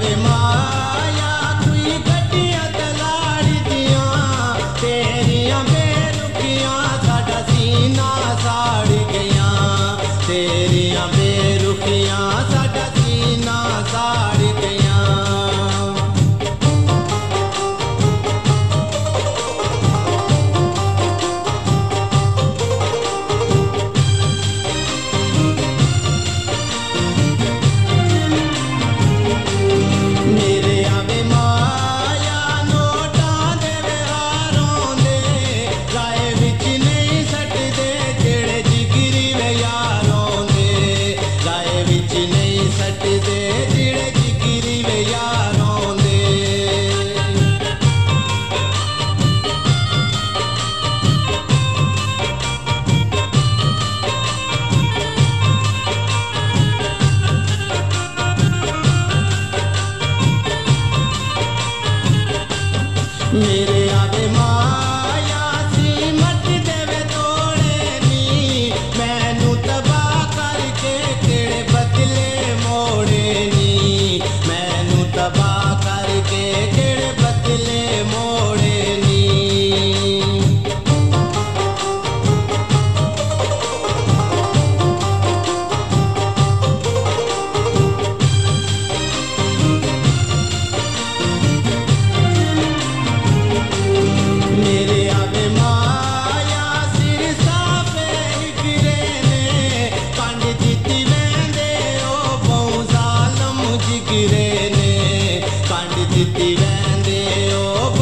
Fatima ਕੰਡ ਜਿੱਤੀ ਵੈਂਦੇ ਉਹ